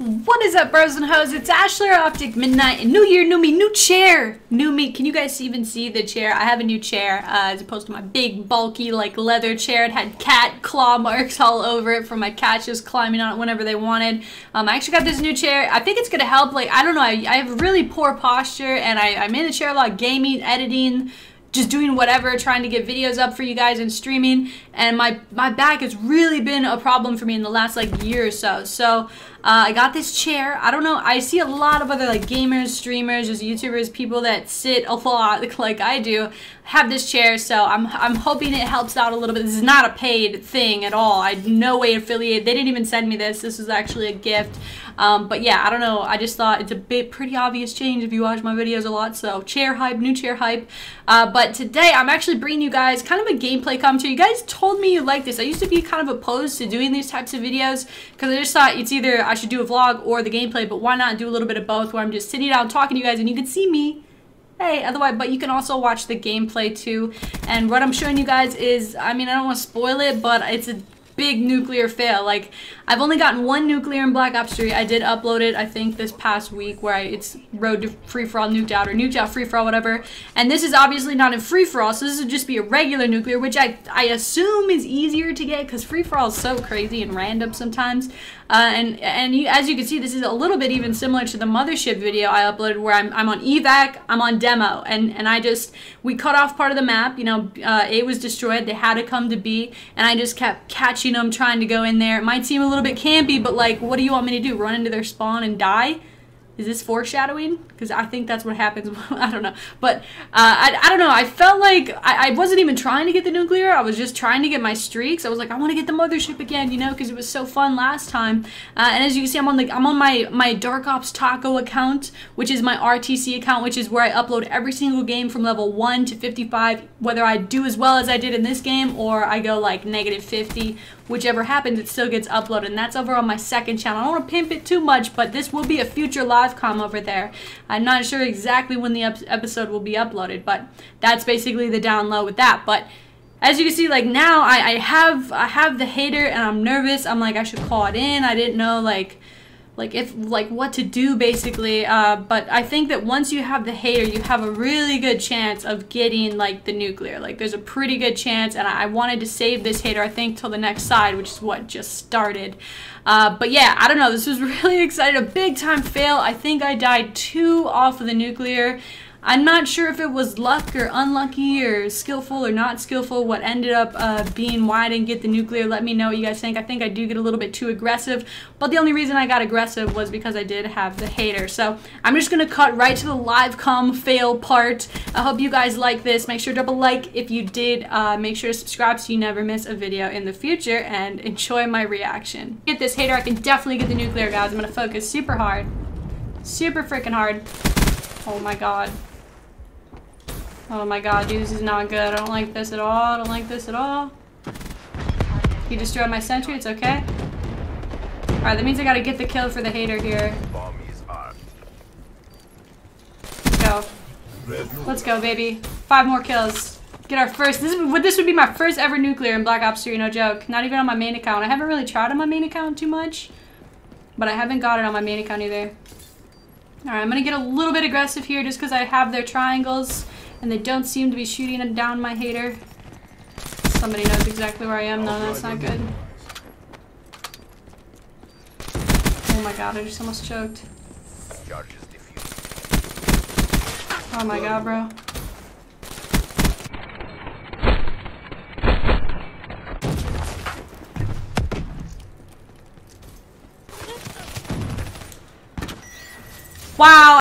What is up, bros and hoes? It's Ashler OpTic MiDNiTE, and new year, new me, new chair, new me. Can you guys even see the chair? I have a new chair, uh, as opposed to my big, bulky, like leather chair. It had cat claw marks all over it from my cats just climbing on it whenever they wanted. Um, I actually got this new chair. I think it's gonna help. Like, I don't know. I, I have really poor posture, and I, I'm in the chair a lot, gaming, editing just doing whatever, trying to get videos up for you guys and streaming. And my, my back has really been a problem for me in the last like year or so. So uh, I got this chair. I don't know. I see a lot of other like gamers, streamers, just YouTubers, people that sit a lot like I do, have this chair. So I'm, I'm hoping it helps out a little bit. This is not a paid thing at all. I no way affiliated. They didn't even send me this. This was actually a gift. Um, but yeah, I don't know. I just thought it's a bit pretty obvious change if you watch my videos a lot. So chair hype, new chair hype. Uh, but today I'm actually bringing you guys kind of a gameplay commentary. You guys told me you like this. I used to be kind of opposed to doing these types of videos because I just thought it's either I should do a vlog or the gameplay, but why not do a little bit of both where I'm just sitting down talking to you guys and you can see me. Hey otherwise but you can also watch the gameplay too. And what i'm showing you guys is i mean i don't want to spoil it but it's a big nuclear fail. Like, I've only gotten one nuclear in Black Ops 3. I did upload it, I think, this past week where I, it's Road to Free For All Nuked Out or Nuked Out Free For All, whatever. And this is obviously not in Free For All, so this would just be a regular nuclear, which I, I assume is easier to get because Free For All is so crazy and random sometimes. Uh, and and you, as you can see, this is a little bit even similar to the mothership video I uploaded where I'm, I'm on evac, I'm on demo, and, and I just, we cut off part of the map, you know, uh, A was destroyed, they had to come to B, and I just kept catching them trying to go in there. It might seem a little bit campy, but like, what do you want me to do, run into their spawn and die? Is this foreshadowing? Because I think that's what happens. I don't know. But uh, I, I don't know. I felt like I, I wasn't even trying to get the nuclear. I was just trying to get my streaks. I was like, I want to get the mothership again, you know, because it was so fun last time. Uh, and as you can see, I'm on the I'm on my my Dark Ops Taco account, which is my RTC account, which is where I upload every single game from level one to 55. Whether I do as well as I did in this game or I go like negative 50 whichever happens, it still gets uploaded. And that's over on my second channel. I don't want to pimp it too much, but this will be a future live over there. I'm not sure exactly when the episode will be uploaded, but that's basically the down low with that. But as you can see, like now I, I have I have the hater and I'm nervous. I'm like I should call it in. I didn't know like like if like what to do basically uh, but I think that once you have the hater you have a really good chance of getting like the nuclear. Like there's a pretty good chance and I, I wanted to save this hater I think till the next side which is what just started. Uh, but yeah I don't know this was really excited a big time fail. I think I died two off of the nuclear I'm not sure if it was luck or unlucky or skillful or not skillful what ended up uh, being why I didn't get the nuclear. Let me know what you guys think. I think I do get a little bit too aggressive, but the only reason I got aggressive was because I did have the hater. So I'm just going to cut right to the live com fail part. I hope you guys like this. Make sure to a like if you did. Uh, make sure to subscribe so you never miss a video in the future and enjoy my reaction. Get this hater. I can definitely get the nuclear, guys. I'm going to focus super hard. Super freaking hard. Oh my god. Oh my god, dude, this is not good. I don't like this at all. I don't like this at all. He destroyed my sentry. It's okay. Alright, that means I gotta get the kill for the hater here. Let's go. Let's go, baby. Five more kills. Get our first. This is this would be my first ever nuclear in Black Ops 3, no joke. Not even on my main account. I haven't really tried on my main account too much, but I haven't got it on my main account either. Alright, I'm gonna get a little bit aggressive here just because I have their triangles. And they don't seem to be shooting down my hater. Somebody knows exactly where I am. No, that's not good. Oh my god, I just almost choked. Oh my god, bro. Wow.